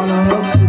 Follow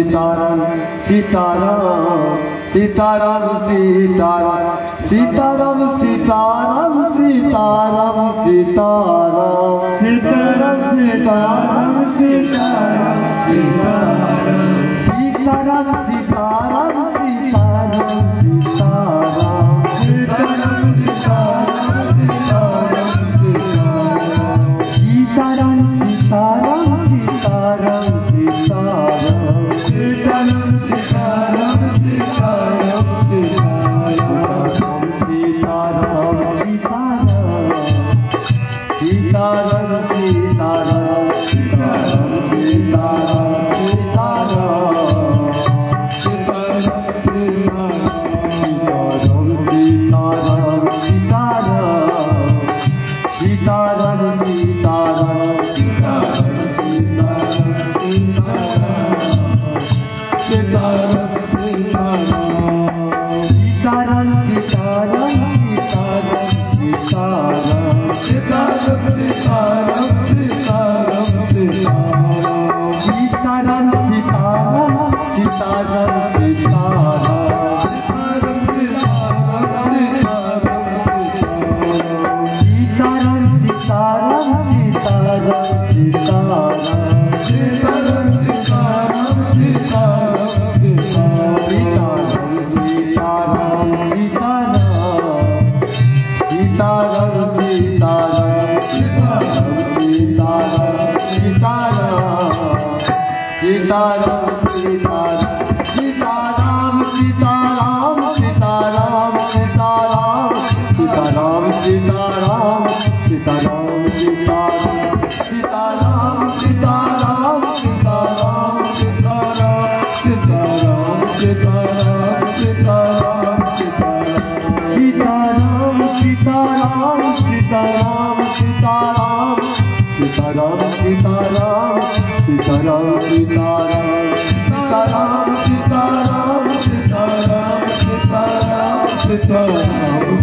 Sitaram Sitaram Sitaram Sitaram Sitaram Sitaram Sitaram Sitaram Sitaram Sitaram Sitaram Sitaram Sitaram Sitaram Sitaram Sitaram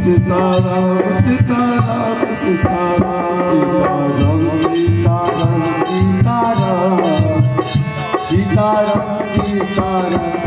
Sitaram Sitaram Sitaram Sitaram Sitaram Sitaram Sitaram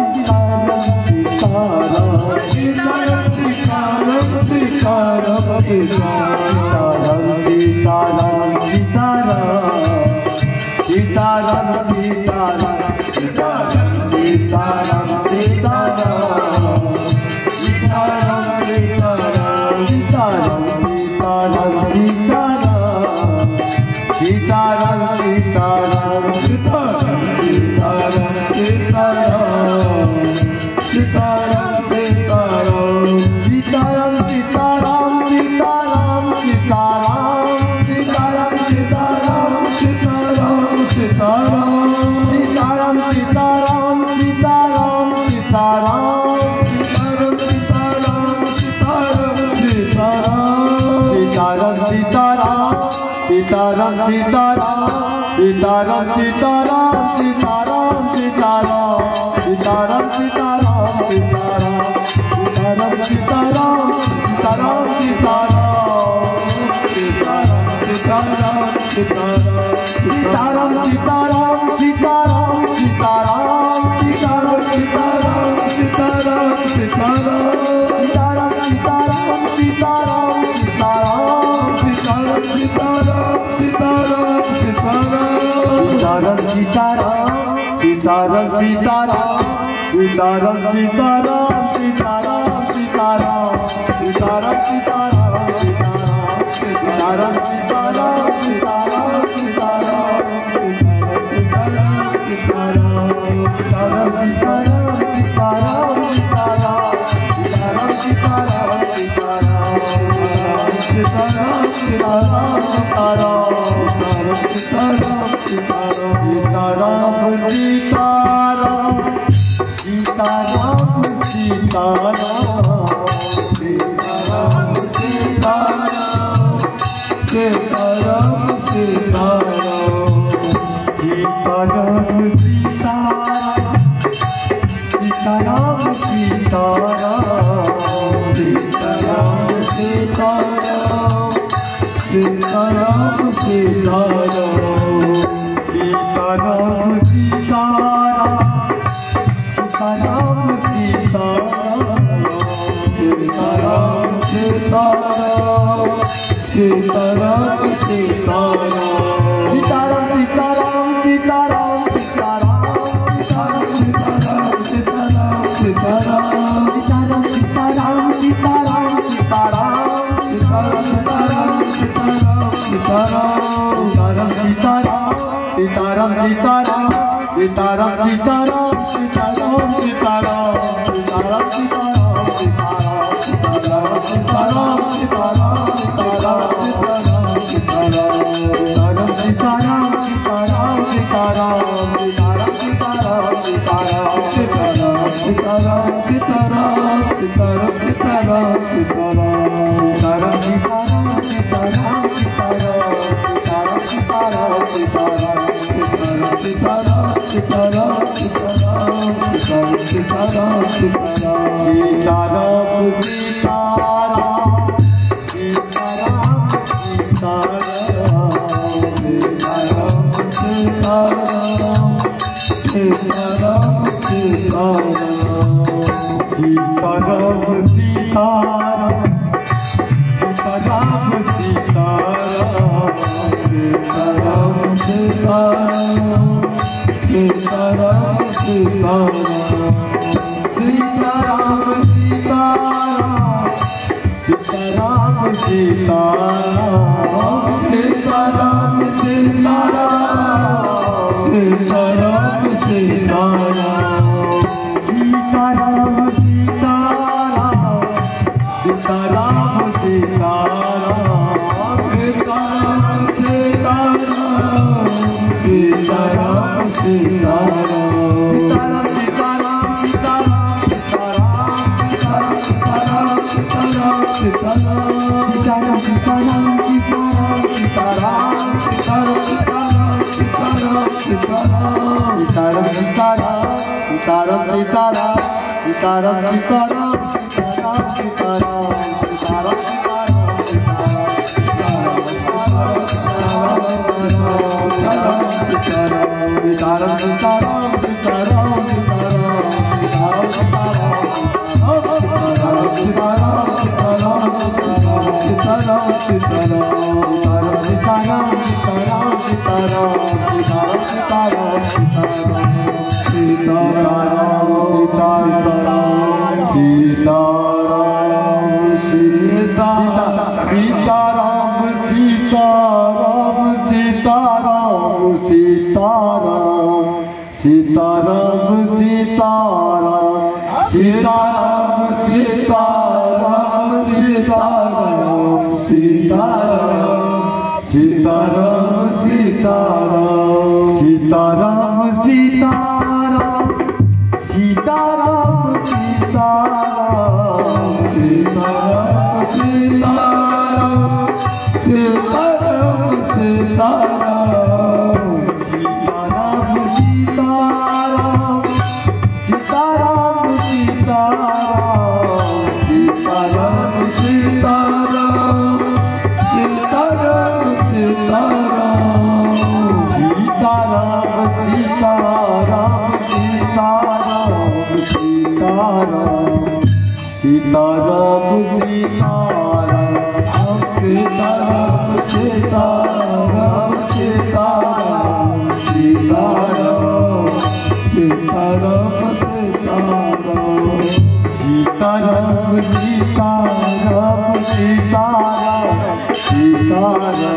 Sita Ram, Sita Ram, Sita Ram, Sita Ram, Sita Ram, Sita Ram, Sita Ram, Sita Sitaram Sitaram Sitaram Sitaram Sitaram Sitaram Sitaram Sitaram Sitaram Sitaram Sitaram Sitaram Sitaram Sitaram Sitaram Sitaram Sitaram Sitaram Sitaram Sitaram Sitaram Sita Ram, Sita Ram, Sita Ram, Sita Ram, Sita Ram, Sitaram Sitaram Sitaram Sitaram Sitaram Sitaram Sitaram Sitaram Sitaram Sitaram Sitaram Sitaram Sitaram Sitaram Sitaram Sitaram Sitaram Sitaram Sitaram Sitaram Sitaram Sitaram Sitaram Sitaram Sitaram Sitaram Sitaram Sitaram Sitaram Sitaram Sitaram Sitaram Sitaram Sitaram Sitaram Sitaram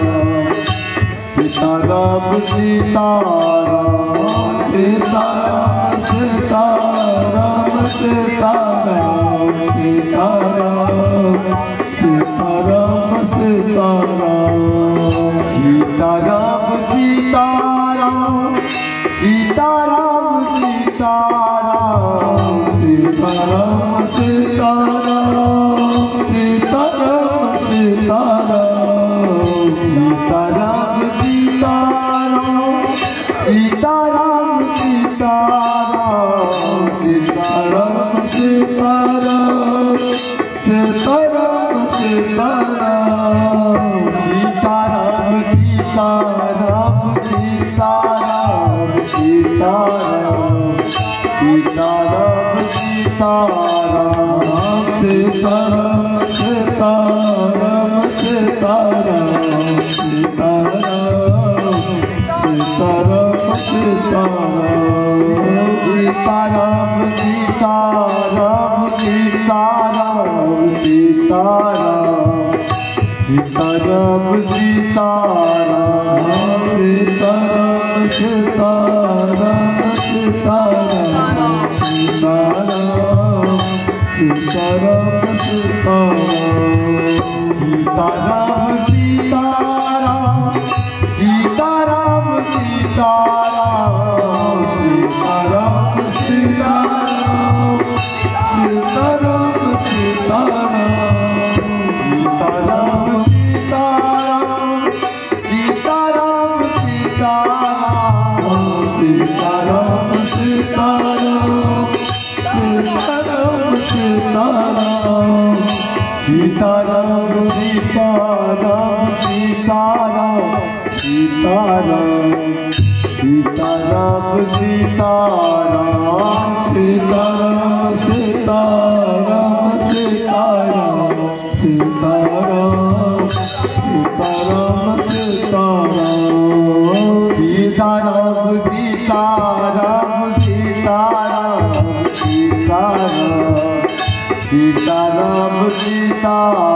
Sitaram Sitaram Sitaram Sitaram Sitaram Sitaram Sitaram Sitaram Sitaram Sitaram Sitaram Sitaram Sitaram Sitaram Sitaram Sitaram Sitaram Sitaram Sitaram Sitaram Sitaram Sitaram Sitaram Sitaram Sitaram Sitaram Sitaram Sitaram Sitaram Sitaram Sitaram Sitaram Sitaram Sitaram Sitaram Sitaram Sitaram Sitaram Sitaram Sitaram Sitaram Sitaram Sitaram Sitaram Sitaram Sitaram Sitaram Sitaram Sitaram Sitaram Sitaram Sitaram Sitaram Sitaram Sitaram Sitaram Sitaram Sitaram Sitaram Sitaram Sitaram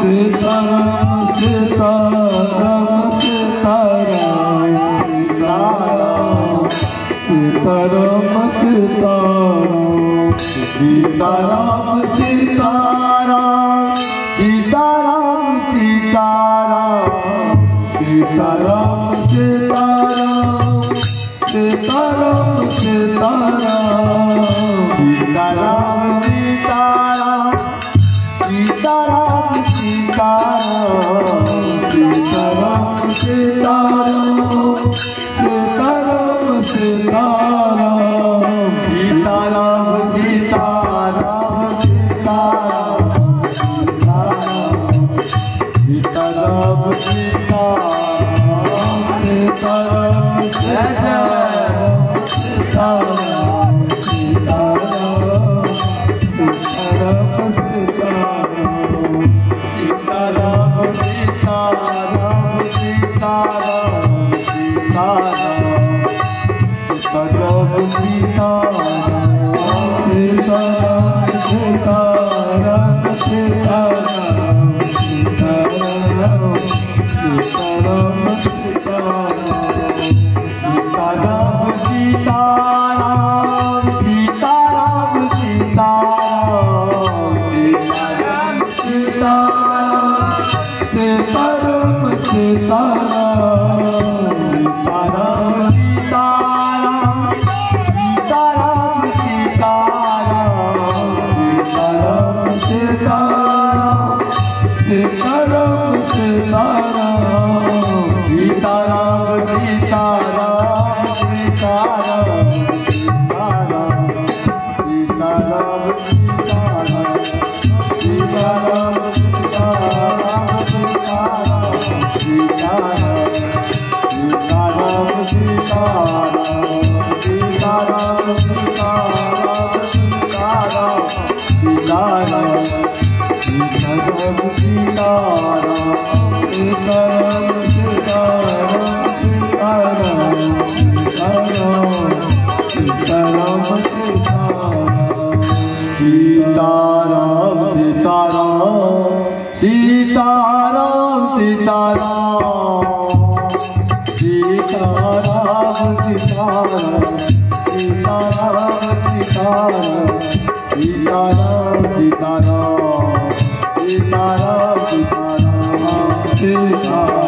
Sitaram Sitaram Sitaram Sitaram Sitaram Sitaram Sitaram Sitaram Sitaram Sitaram Sitaram Sitaram Sitaram Sitaram Sitaram Sitaram Sitaram Sitaram Sitaram Sitaram Sitaram Sitaram Sitaram Sitaram Sitaram Sitaram Sitaram Sitaram Sitaram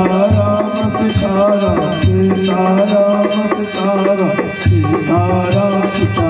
Sitaram Sitaram Sitaram Sitaram Sitaram Sita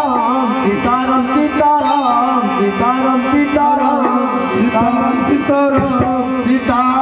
সরব পিতা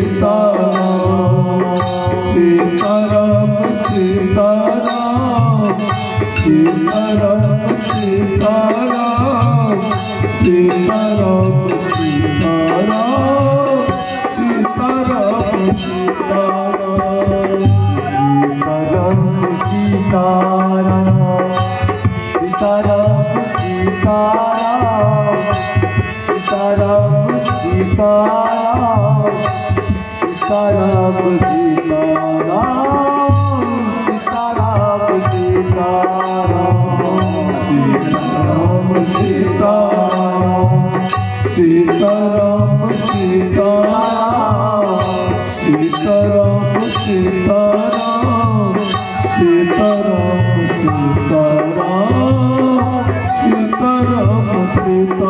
Sitaram Sitaram Sitaram Sitaram Sitaram Sitaram Sitaram Sitaram Sitaram Sitaram Sitaram Sitaram Sitaram Sita Ram, Sita Ram, Sita Ram, Sita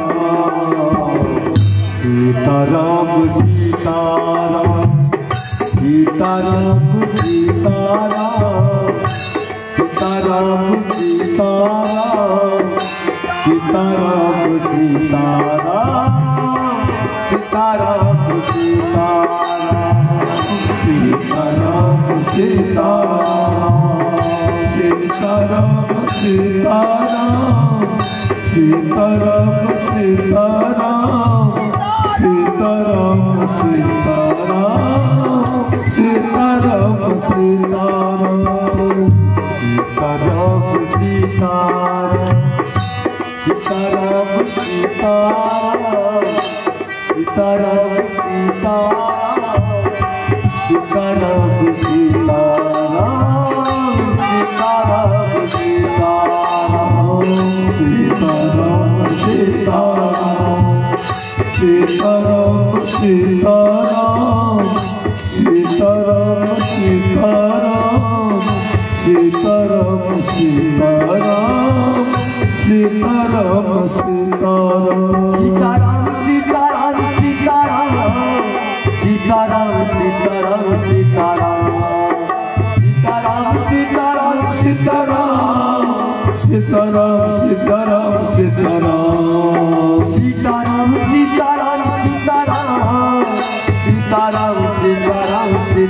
Sitaram Sitaram Sitaram Sitaram Sitaram Sitaram Sitaram Sitaram Sitaram Sitaram Sitaram Sitaram Sitaram Sitaram Sitaram Sitaram, Sita Ram. Sitaram, Sitaram, Sitaram, Sitaram, Sitaram, Sitaram, Sitaram, Sitaram. Sitaram Sitaram Sitaram Sitaram Sitaram Sitaram Sitaram Sitaram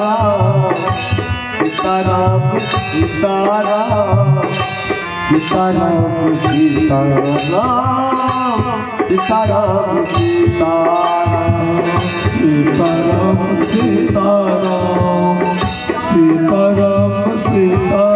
Ram Sita Ram Sita Ram Sita Ram Sita Ram Sita Ram Sita Sita Ram Sita Ram Sita Ram Sita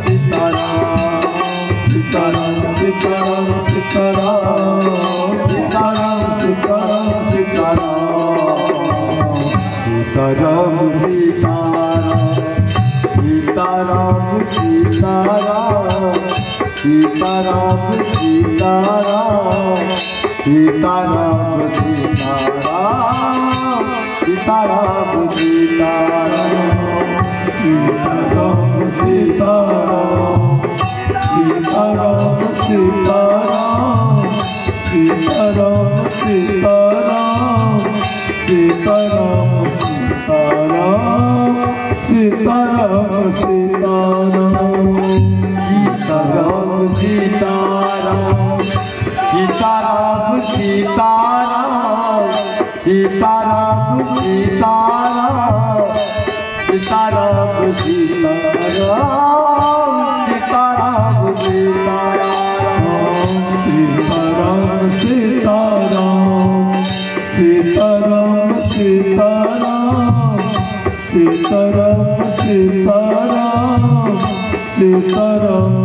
Sitaram Sitaram Sitaram Sitaram Sitaram Sitaram Sitaram Sitaram Sitaram Sitaram Sitaram Sitaram Sitaram Sitaram Sitaram Sitaram Sitaram Sitaram Sitaram Sitaram Sitaram Sitaram Sitaram Sitaram Sitaram Sitaram Sitaram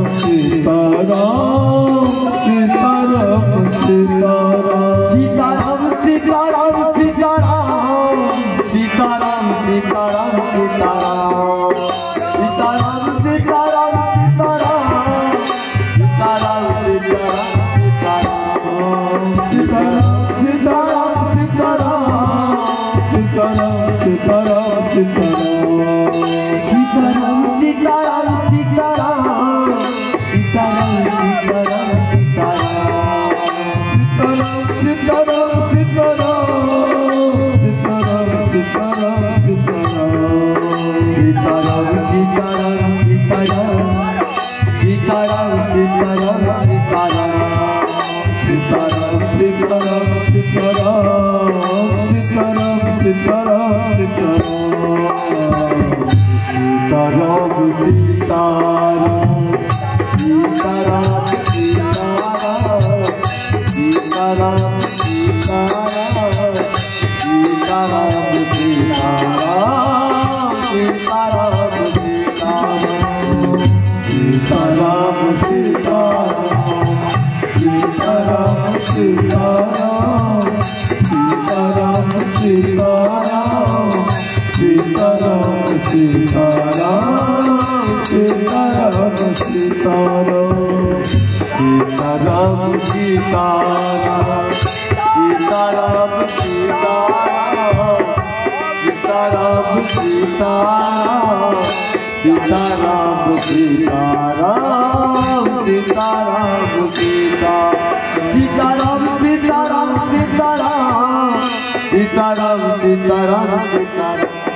Sita Sita Ram Sita Sita Ram Sita Sita Ram Sita Ram Sita Ram Sita Sita Ram Sita Ram Sita Ram Sita Ram Sita Ram Sita Ram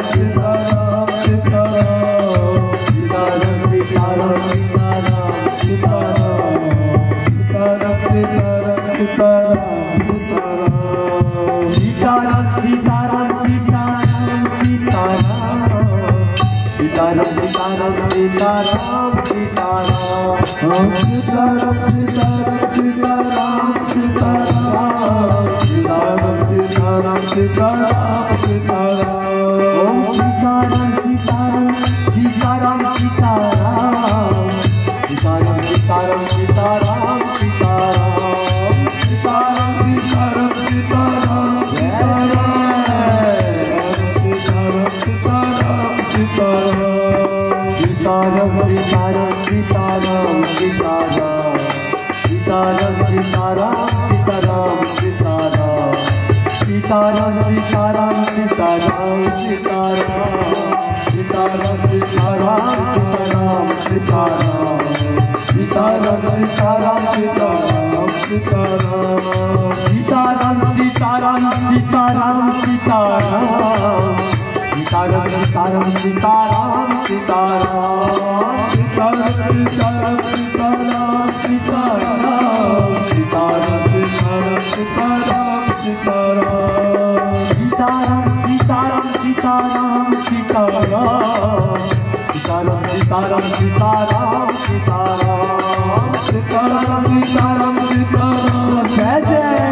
Sitaram Sitaram Sitaram Sitaram Sitaram Sitaram Sitaram Sitaram ओम सीताराम सीताराम सीताराम सीताराम सीताराम सीताराम सीताराम सीताराम सीताराम सीताराम सीताराम सीताराम सीताराम सीताराम सीताराम सीताराम सीताराम सीताराम सीताराम सीताराम सीताराम सीताराम सीताराम सीताराम सीताराम सीताराम सीताराम सीताराम सीताराम सीताराम सीताराम सीताराम सीताराम सीताराम सीताराम सीताराम जय जय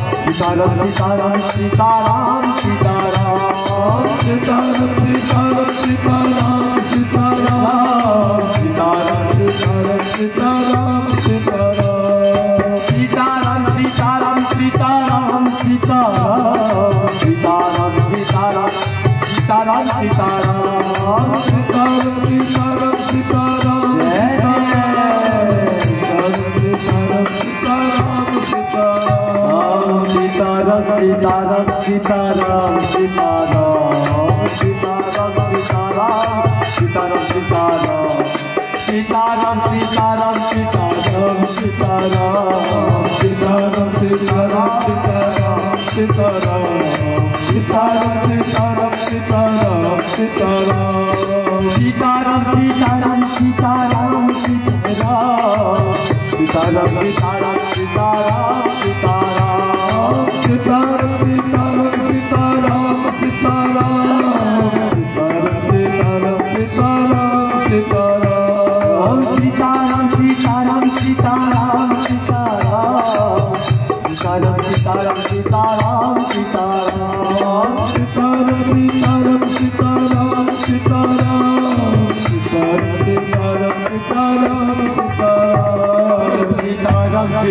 Sitaram Sitaram Sitaram Sitaram Sitaram Sitaram Sitaram Sitaram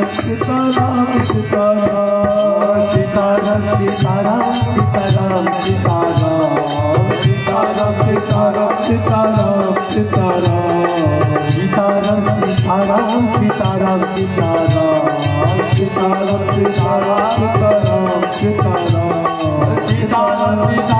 Sitaram Sitaram Sitaram Sitaram Sitaram Sitaram Sitaram Sitaram Sitaram Sitaram Sitaram Sitaram Sitaram Sitaram Sitaram Sitaram Sitaram Sitaram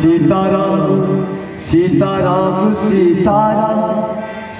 Sitaram Sitaram Sitaram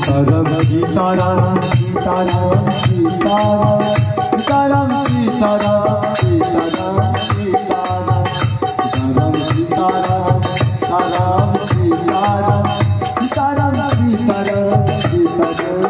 Sitaram Sitaram Sitaram Sitaram Sitaram Sitaram Sitaram Sitaram Sitaram Sitaram Sitaram Sitaram Sitaram Sitaram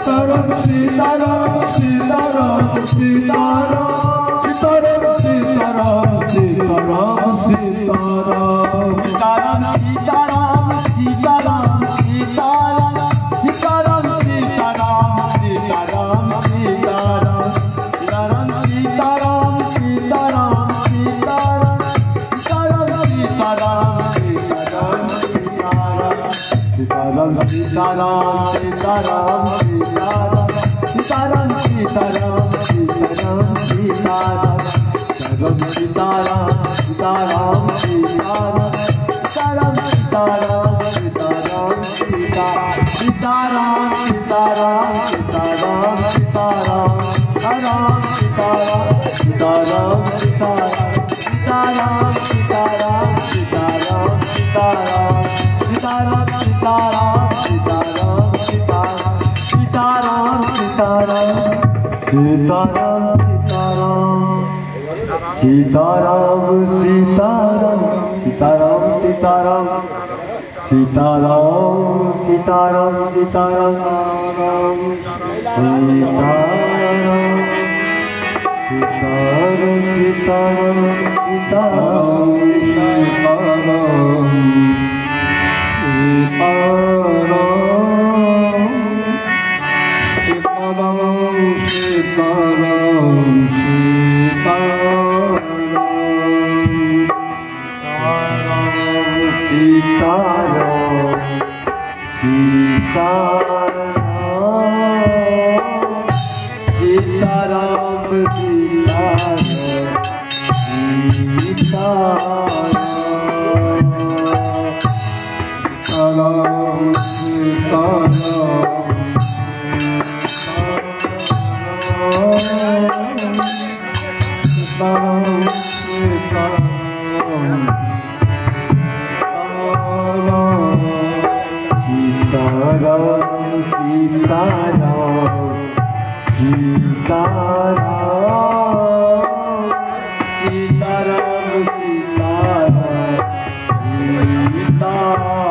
Sitaram Sitaram Sitaram Sitaram Sitaram Sitaram Sitaram Sitaram Sitaram Sitaram Sitaram Sitaram Sitaram Sitaram Sitaram Sitaram Sitaram Sitaram Sitaram Sitaram Sitaram Sitaram Sitaram Sitaram Sitaram Sitaram Sitaram Sitaram Sitaram Sitaram Sitaram Sitaram Sitaram Sitaram Sitaram Sitaram Sitaram Sitaram Sitaram Sitaram Sitaram Sitaram Sitaram Sitaram Sitaram Sitaram Sitaram Sitaram Sitaram Sitaram Sitaram Sitaram Sitaram Sitaram Sitaram Sitaram Sitaram Sitaram Sitaram Sitaram सीताय Sita Sitaram Sitaram Sitaram Sitaram Sitaram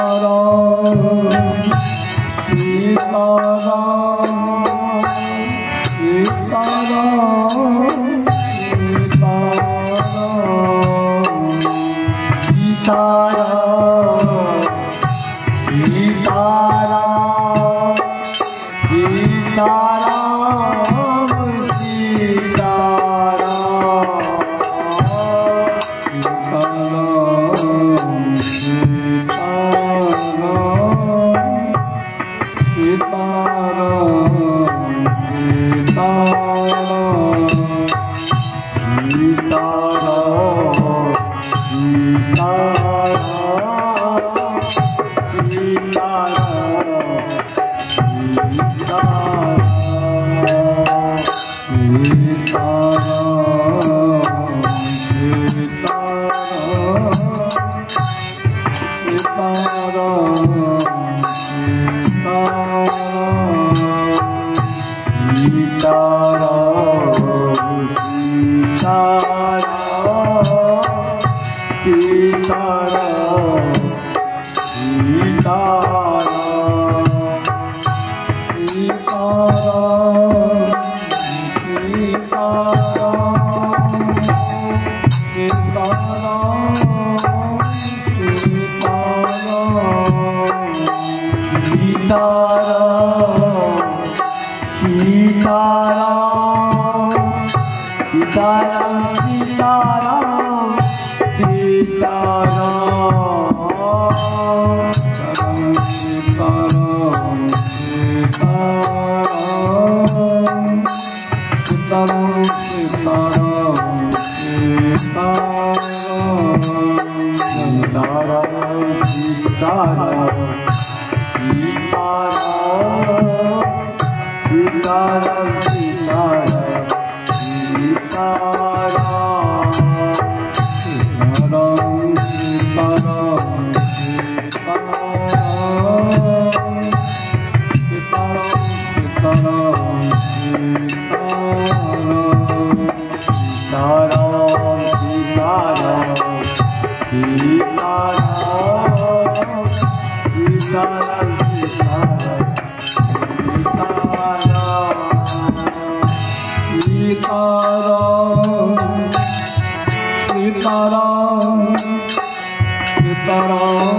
사랑 이 사랑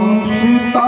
Don't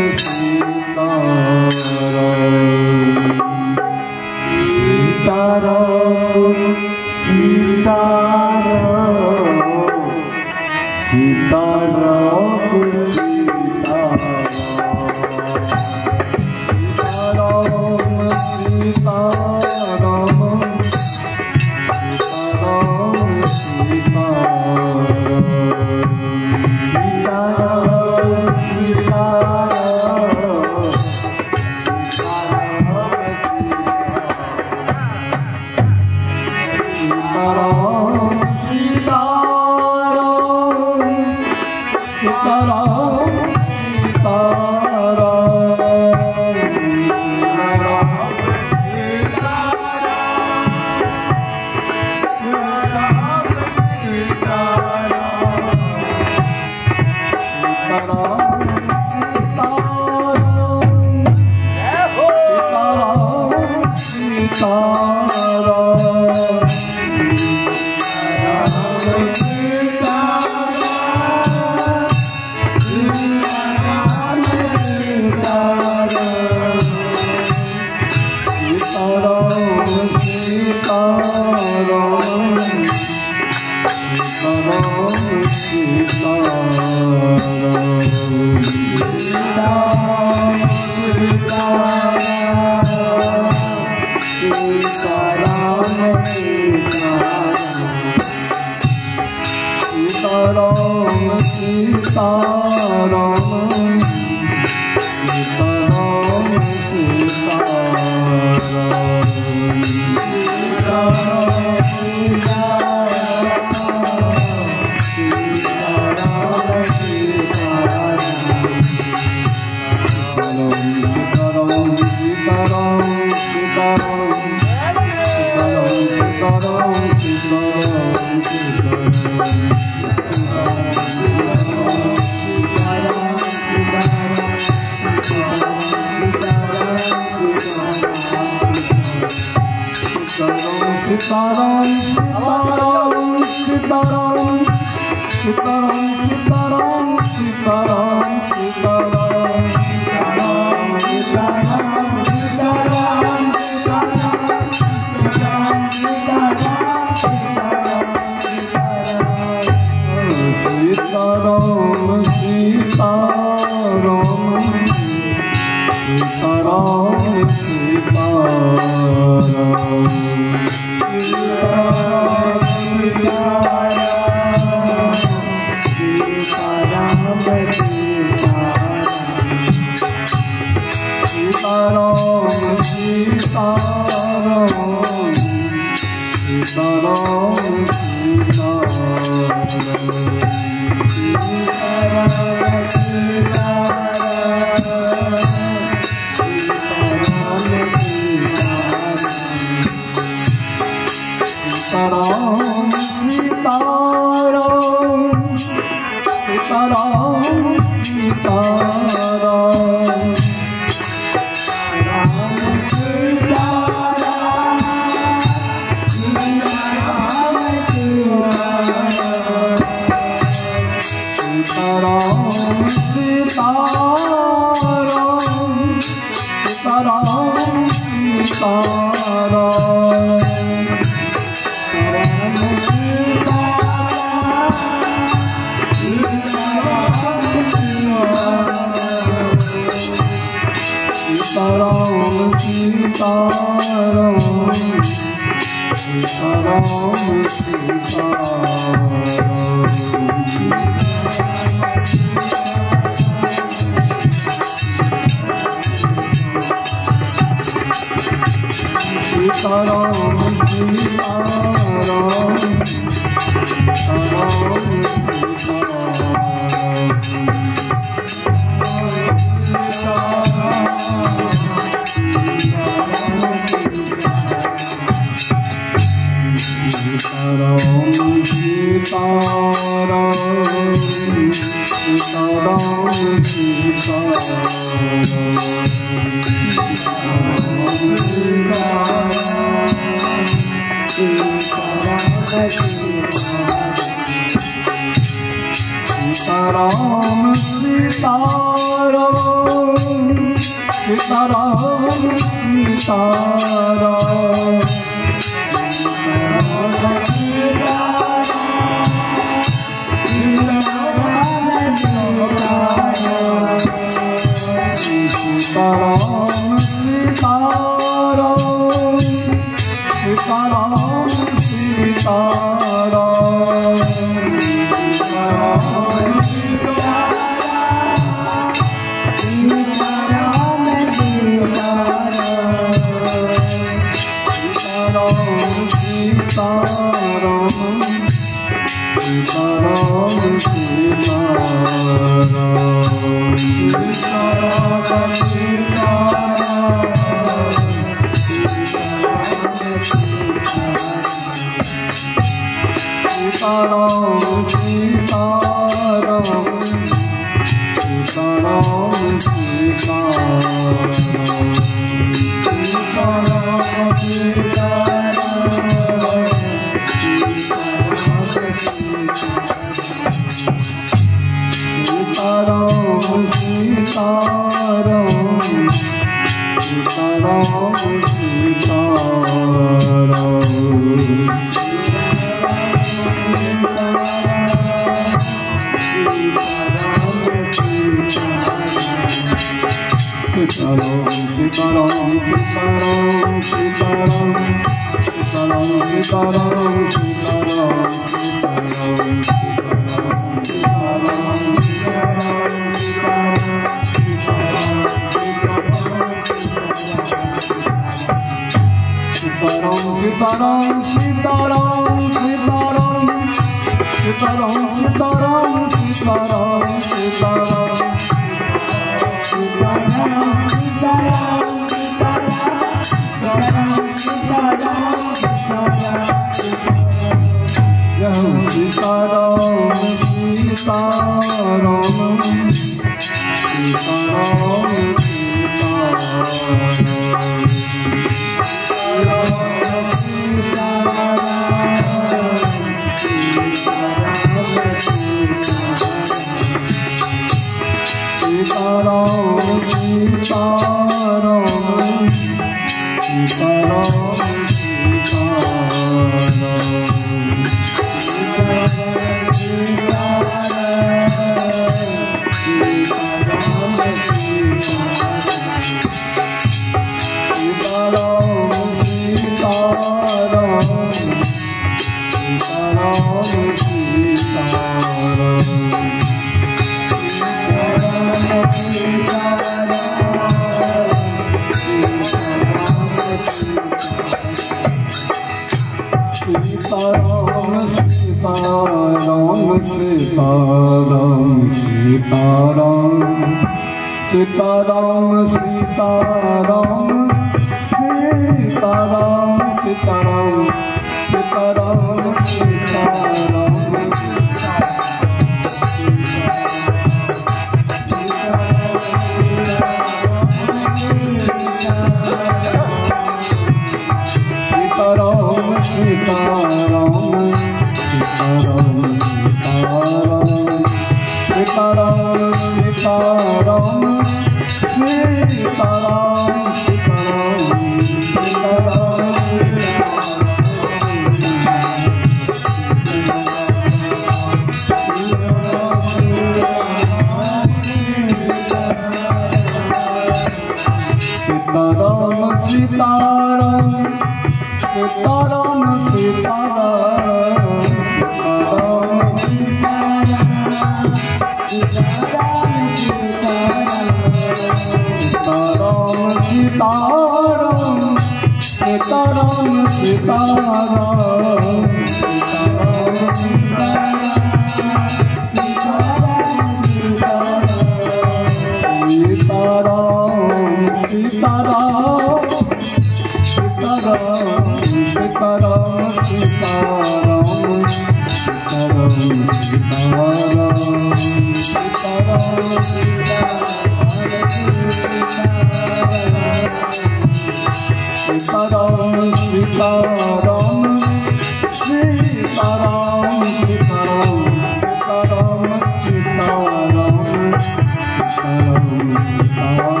Oh.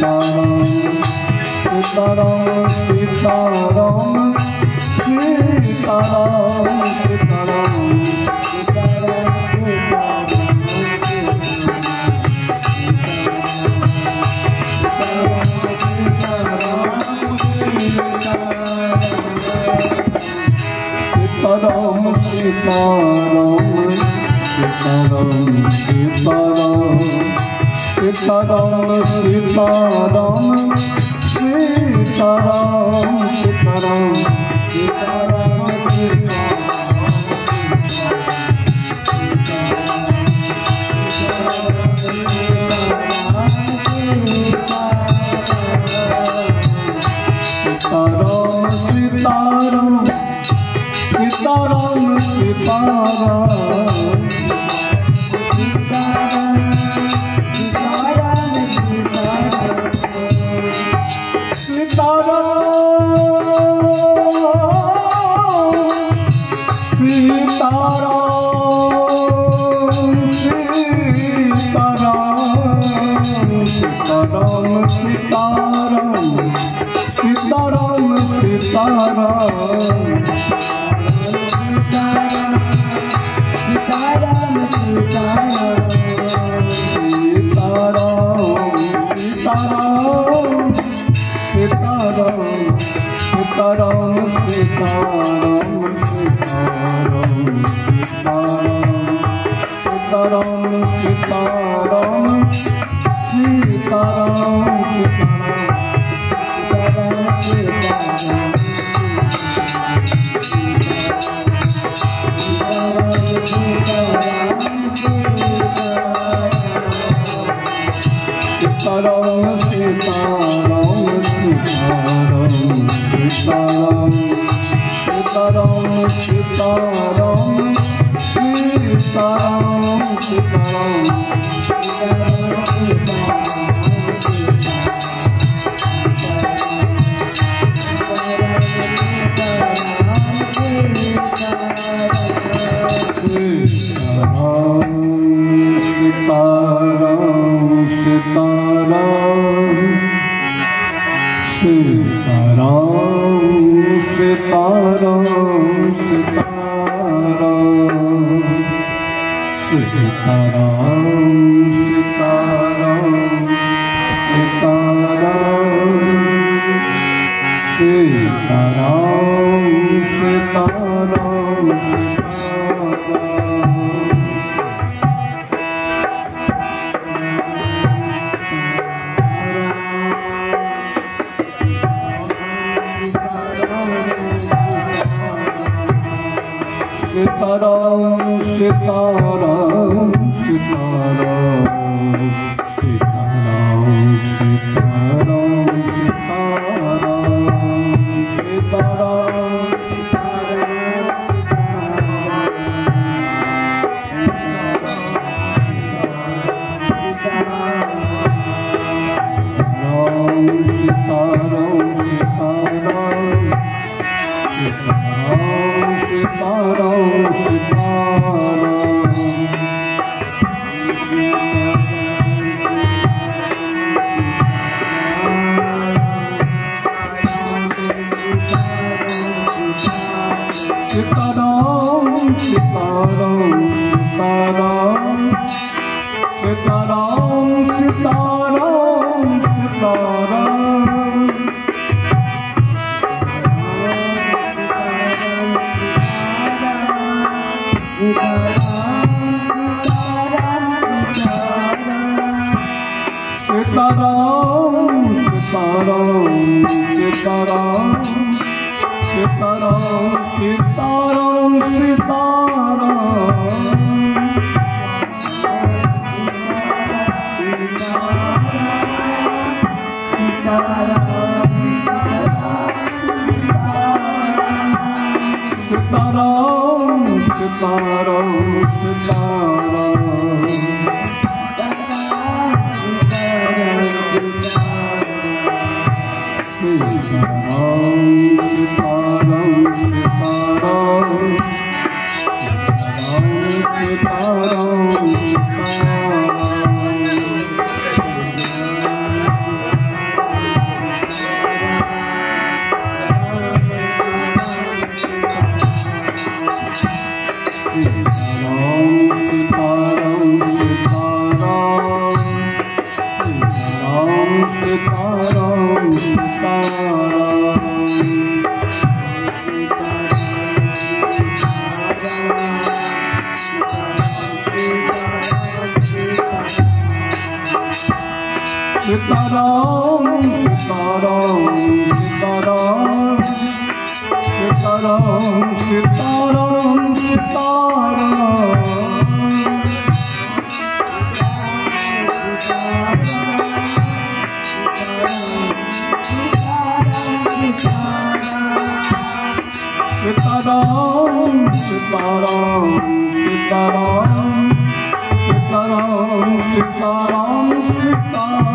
Sitaram, Sitaram, Sitaram, Sitaram, Sitaram, Sitaram. Sitaram, Sitaram, Sitaram, Sitaram. Sitaram Sitaram Sitaram Sitaram Sitaram Sitaram, Sitaram, Sitaram, Sitaram, Sitaram, Sitaram. Sitaram, Sitaram, Sitaram, Sitaram, Sitaram, Sitaram.